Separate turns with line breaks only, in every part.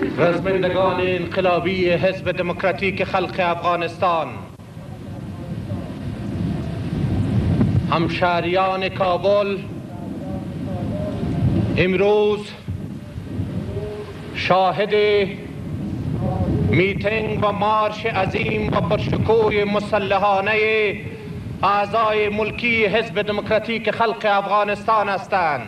رزمندگان انقلابی حزب دموکراتیک خلق افغانستان. همشهریان کابل امروز شاهد میتنگ و مارش عظیم و پرشکوه مسلحانه اعضای ملکی حزب دموکراتیک خلق افغانستان هستند.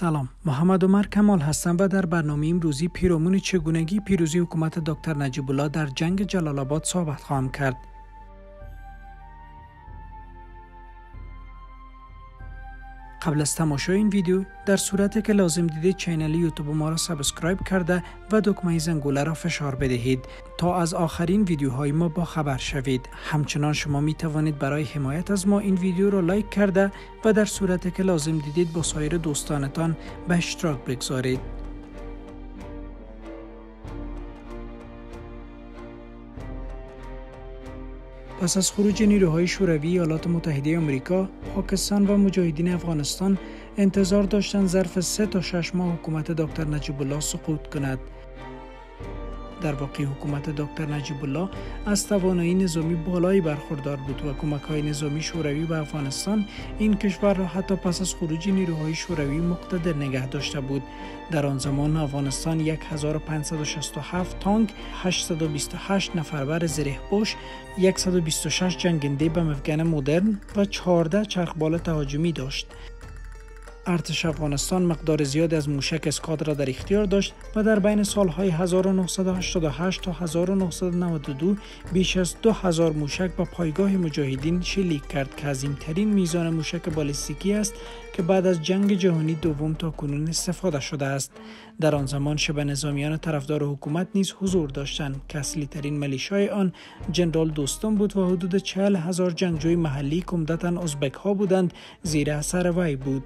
سلام. محمد عمر کمال هستم و در برنامه امروزی پیرامون چگونگی پیروزی حکومت دکتر نجیب الله در جنگ جلال آباد صحبت خواهم کرد. قبل از تماشای این ویدیو در صورتی که لازم دیدید channel یوتیوب ما را subscribe کرده و دکمه زنگوله را فشار بدهید تا از آخرین ویدیوهای ما با خبر شوید. همچنان شما می توانید برای حمایت از ما این ویدیو را like کرده و در صورتی که لازم دیدید با سایر دوستانتان به اشتراک بگذارید. پس از خروج نیروهای شوروی ایالات متحده آمریکا، پاکستان و مجاهدین افغانستان انتظار داشتند ظرف سه تا شش ماه حکومت دکتر نجیب الله سقوط کند. در واقع حکومت دکتر نجیب الله از توانایی نظامی بالایی برخوردار بود و کمک های نظامی شوروی به افغانستان این کشور را حتی پس از خروج نیروهای شوروی مقتدر نگه داشته بود. در آن زمان افغانستان 1567 تانک 828 نفر بر زره پوش 126 جنگنده به مفگن مدرن و 14 چرخبال تهاجمی داشت. ارتش افغانستان مقدار زیادی از موشک اسکاد را در اختیار داشت و در بین سالهای 1988 تا 1992 بیش از 2000 موشک به پایگاه مجاهدین شلیک کرد که عظیمترین میزان موشک بالستیکی است که بعد از جنگ جهانی دوم تا کنون استفاده شده است. در آن زمان شبه نظامیان طرفدار حکومت نیز حضور داشتند که اصلی ترین ملیشای آن جنرال دوستان بود و حدود 40 هزار جنگجوی محلی عمدتا ازبک ها بودند زیر اثر وی بود.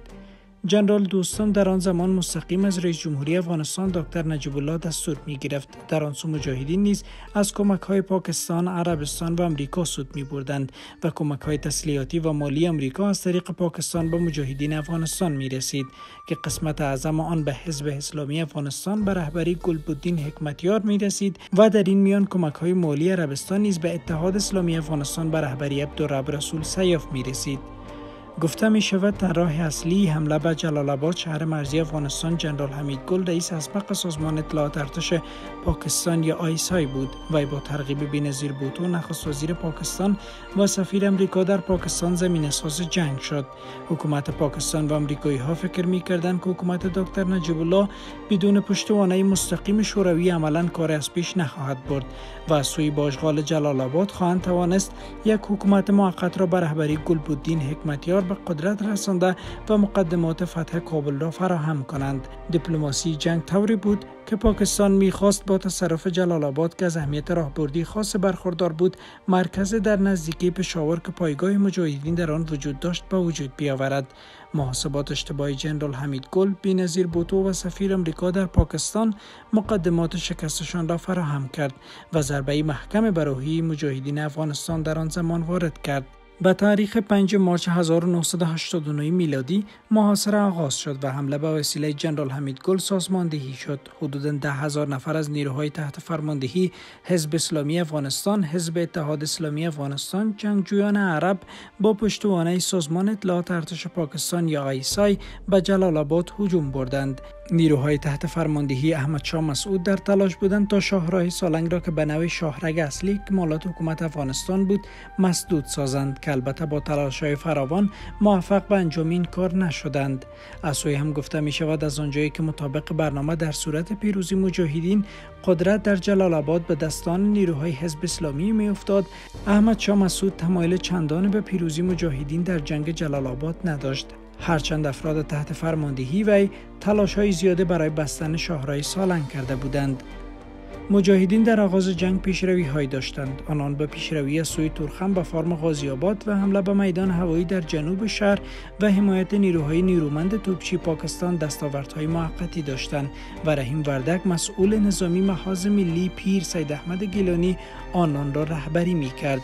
جنرال دوستان در آن زمان مستقیم از رئیس جمهوری افغانستان دکتر نجیب الله دستور می گرفت. در آن سو مجاهدین نیز از کمک های پاکستان عربستان و امریکا سود می بردند و کمک های تسلیحاتی و مالی امریکا از طریق پاکستان به مجاهدین افغانستان می رسید که قسمت اعظم آن به حزب اسلامی افغانستان به رهبری گلبدین حکمتیار می رسید و در این میان کمک های مالی عربستان نیز به اتحاد اسلامی افغانستان به رهبری عبدالرب رسول سیاف می رسید. گفته می شود راه اصلی حمله به جلال آباد شهر مرزی افغانستان جنرال حمید گل رئیس اسبق سازمان اطلاعات ارتش پاکستان یا آیسای بود. و با ترغیب بینظیر بوتو نخست وزیر پاکستان و سفیر امریکا در پاکستان زمین اساس جنگ شد. حکومت پاکستان و امریکایی ها فکر می کردند که حکومت دکتر نجیب الله بدون پشتوانه مستقیم شوروی عملا کار از پیش نخواهد برد و سوی باشغال جلال آباد خواهند توانست یک حکومت موقت را به رهبری گلبدین حکمتیار به قدرت رسانده و مقدمات فتح کابل را فراهم کنند. دیپلماسی جنگ طوری بود که پاکستان می‌خواست با تصرف جلال آباد که از اهمیت راهبردی خاص برخوردار بود مرکز در نزدیکی پشاور که پایگاه مجاهدین در آن وجود داشت به وجود بیاورد. محاسبات اشتباه جنرال حمید گل بینظیر بوتو و سفیر امریکا در پاکستان مقدمات شکستشان را فراهم کرد و ضربه محکم بروحی مجاهدین افغانستان در آن زمان وارد کرد. به تاریخ 5 مارچ 1989 میلادی محاصره آغاز شد و حمله به وسیله جنرال حمید گل سازماندهی شد. حدود ده هزار نفر از نیروهای تحت فرماندهی حزب اسلامی افغانستان، حزب اتحاد اسلامی افغانستان، جنگجویان عرب با پشتوانه سازمان اطلاعات ارتش پاکستان یا آیسای به جلال آباد هجوم بردند. نیروهای تحت فرماندهی احمد شاه مسعود در تلاش بودند تا شاهراه سالنگ را که به نوع شاهرگ اصلی مالات حکومت افغانستان بود مسدود سازند. که البته با تلاش های فراوان موفق به انجام این کار نشدند. از سوی هم گفته می شود از آنجایی که مطابق برنامه در صورت پیروزی مجاهدین قدرت در جلال آباد به دستان نیروهای حزب اسلامی می افتاد احمد شاه مسعود تمایل چندان به پیروزی مجاهدین در جنگ جلال آباد نداشت. هرچند افراد تحت فرماندهی وی تلاش های زیاده برای بستن شاهرای سالنگ کرده بودند. مجاهدین در آغاز جنگ پیشروی هایی داشتند آنان به پیشروی از سوی تورخم به فرم غازی آباد و حمله به میدان هوایی در جنوب شهر و حمایت نیروهای نیرومند توپچی پاکستان دستاوردهای موقتی داشتند و رحیم وردک مسئول نظامی محاذ ملی پیر سید احمد گیلانی آنان را رهبری می کرد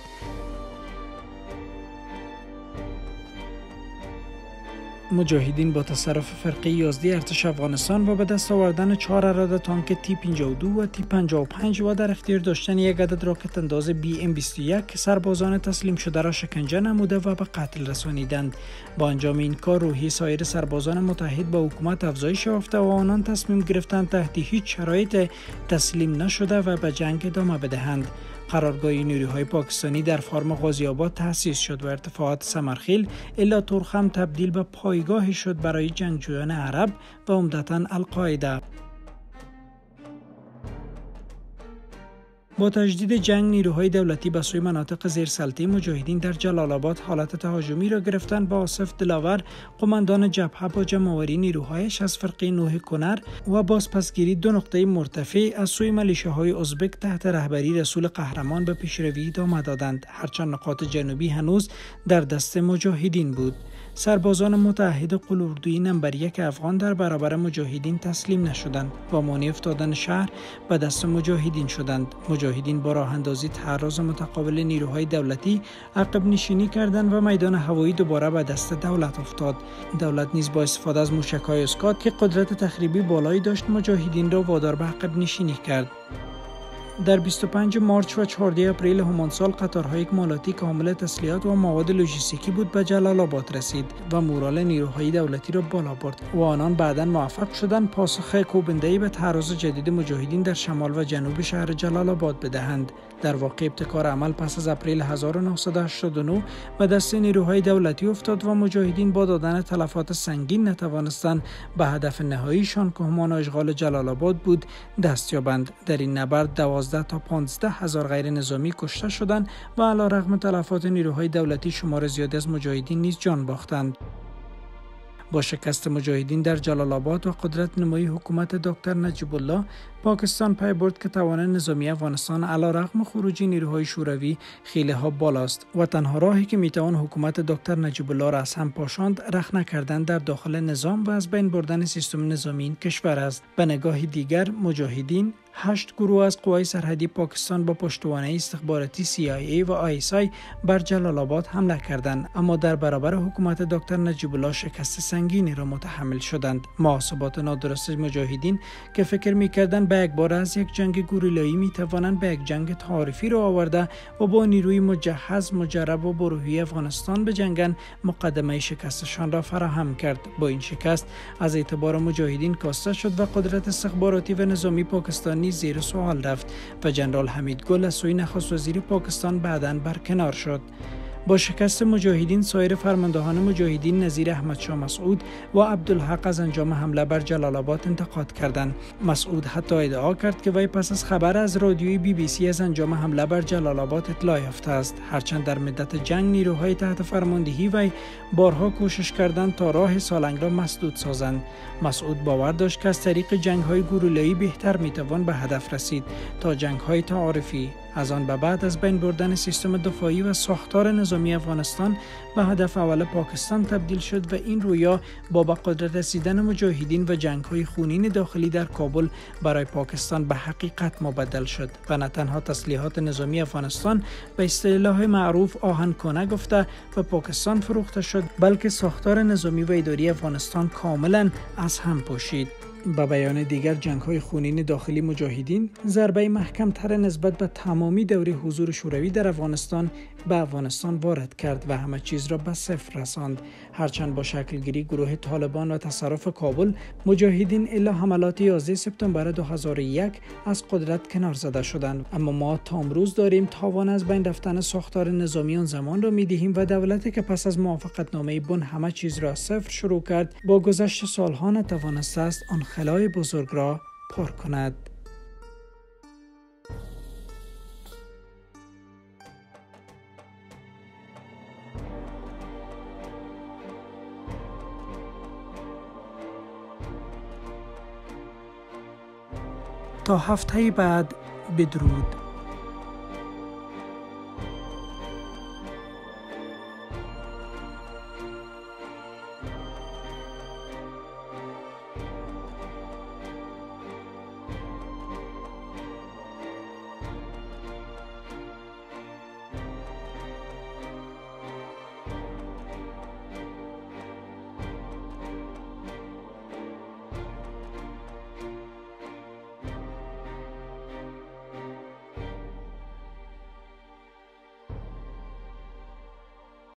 مجاهدین با تصرف فرقه یازدی ارتش افغانستان و به دست آوردن چهار اراده تانک تی 52 و تی 55 و در اختیار داشتن یک عدد راکت انداز بی ام 21 سربازان تسلیم شده را شکنجه نموده و به قتل رسانیدند. با انجام این کار روحی سایر سربازان متحد با حکومت افزایش یافته و آنان تصمیم گرفتند تحت هیچ شرایط تسلیم نشده و به جنگ ادامه بدهند. قرارگاه نیروهای پاکستانی در فارم غازی آباد تأسیس شد و ارتفاعات سمرخیل الا ترخم تبدیل به پایگاهی شد برای جنگجویان عرب و عمدتا القاعده. با تجدید جنگ نیروهای دولتی به سوی مناطق زیرسلطه مجاهدین در جلال آباد حالت تهاجمی را گرفتن با آصف دلاور قماندان جبهه با جمعآوری نیروهایش از فرقه نوح کنر و بازپسگیری دو نقطه مرتفع از سوی های ازبک تحت رهبری رسول قهرمان به پیشروی ادامه دادند. هرچند نقاط جنوبی هنوز در دست مجاهدین بود. سربازان متحد قلوردوی نمبر یک افغان در برابر مجاهدین تسلیم نشدند و مانع افتادن شهر به دست مجاهدین شدند. مجاهدین با راه اندازی تعرض متقابل نیروهای دولتی عقب نشینی کردند و میدان هوایی دوباره به دست دولت افتاد. دولت نیز با استفاده از موشکهای اسکات که قدرت تخریبی بالایی داشت مجاهدین را وادار به عقب نشینی کرد. در 25 مارچ و 14 اپریل همان سال قطارهای اکمالاتی که حامل تسلیحات و مواد لوجستیکی بود به جلال آباد رسید و مورال نیروهای دولتی را بالا برد. و آنان بعدا موفق شدند پاسخ کوبنده‌ای به تعرض جدید مجاهدین در شمال و جنوب شهر جلال آباد بدهند. در واقع ابتکار عمل پس از اپریل 1989 به دست نیروهای دولتی افتاد و مجاهدین با دادن تلفات سنگین نتوانستند به هدف نهاییشان که همان اشغال جلال آباد بود دست یابند. در این نبرد 12 تا 15 هزار غیر نظامی کشته شدند و علی رغم تلفات نیروهای دولتی شمار زیادی از مجاهدین نیز جان باختند. با شکست مجاهدین در جلال آباد و قدرت نمایی حکومت دکتر نجیب الله پاکستان پی برد که توان نظامی افغانستان علا رغم خروجی نیروهای شوروی خیلی ها بالاست و تنها راهی که می‌توان حکومت دکتر نجیب الله را از هم پاشاند رخ نکردن در داخل نظام و از بین بردن سیستم نظامی این کشور است. به نگاه دیگر مجاهدین هشت گروه از قوای سرحدی پاکستان با پشتوانه استخباراتی CIA و ISI بر جلال آباد حمله کردند اما در برابر حکومت دکتر نجیب الله شکست سنگینی را متحمل شدند. محاسبات نادرست مجاهدین که فکر می‌کردند به یک بار از یک جنگ گوریلایی می توانند به یک جنگ تعارفی را آورده و با نیروی مجهز مجرب و بروحی افغانستان به جنگن مقدمه شکستشان را فراهم کرد. با این شکست از اعتبار مجاهدین کاسته شد و قدرت استخباراتی و نظامی پاکستانی زیر سوال رفت و جنرال حمید گل از سوی نخست وزیر پاکستان بعدا برکنار شد. با شکست مجاهدین سایر فرماندهان مجاهدین نظیر احمد شاه مسعود و عبدالحق از انجام حمله بر جلال آباد انتقاد کردند. مسعود حتی ادعا کرد که وی پس از خبر از رادیوی بی بی سی از انجام حمله بر جلال آباد اطلاع یافته است. هرچند در مدت جنگ نیروهای تحت فرماندهی وی بارها کوشش کردند تا راه سالنگ را مسدود سازند. مسعود باور داشت که از طریق جنگ های بهتر می‌توان به هدف رسید تا جنگ های تعارفی از آن به بعد از بین بردن سیستم دفاعی و ساختار نظامی افغانستان به هدف اول پاکستان تبدیل شد و این رویا با به قدرت رسیدن مجاهدین و جنگ های خونین داخلی در کابل برای پاکستان به حقیقت مبدل شد. و نه تنها تسلیحات نظامی افغانستان به اصطلاح معروف آهن کنه گفته و پاکستان فروخته شد بلکه ساختار نظامی و اداری افغانستان کاملا از هم پوشید به بیان دیگر جنگ های خونین داخلی مجاهدین ضربه محکم تر نسبت به تمامی دوره حضور شوروی در افغانستان به افغانستان وارد کرد و همه چیز را به صفر رساند. هرچند با شکلگیری گروه طالبان و تصرف کابل مجاهدین الا حملات 11 سپتامبر 2001 از قدرت کنار زده شدند. اما ما تا امروز داریم تاوان از بین رفتن ساختار نظامی آن زمان را می‌دهیم و دولتی که پس از موافقت نامه بن همه چیز را صفر شروع کرد با گذشت سالها نتوانسته است آن خلای بزرگ را پر کند. تا هفته بعد بدرود.